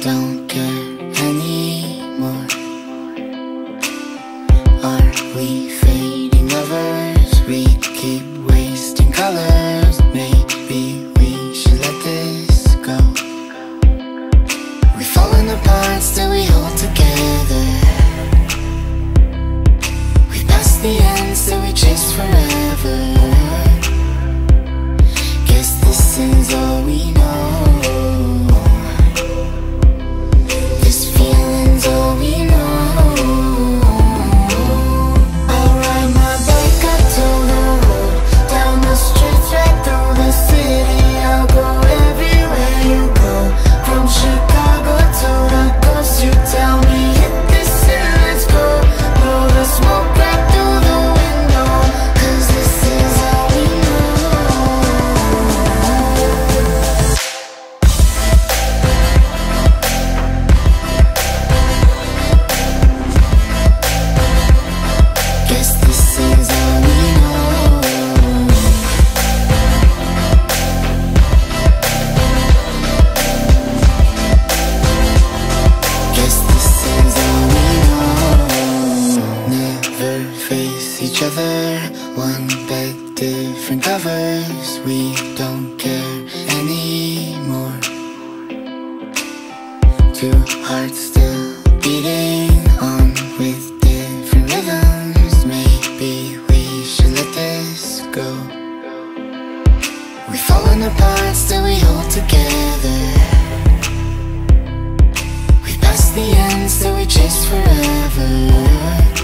don't care anymore Are we fading lovers? We keep wasting colors. Maybe we should let this go. We've apart, still we hold together. We've passed the end, still we chase forever. each other. One bed, different covers. We don't care anymore. Two hearts still beating on with different rhythms. Maybe we should let this go. We've fallen apart, still we hold together. We passed the end, that we chase forever.